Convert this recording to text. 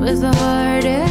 was the hardest.